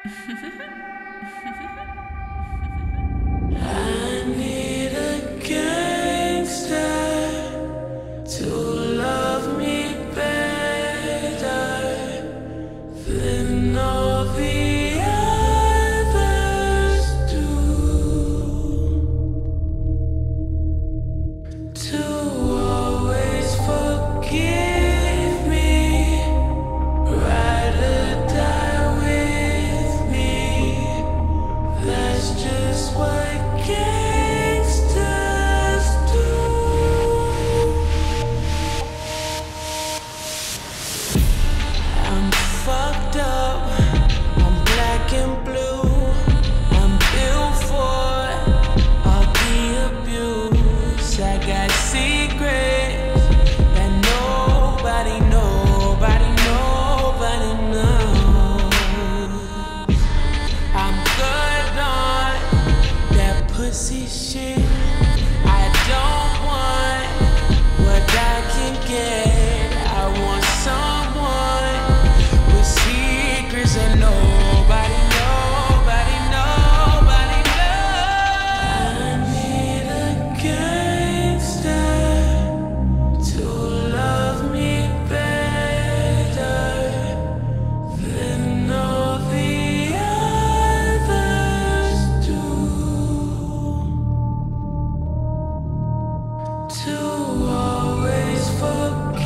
I need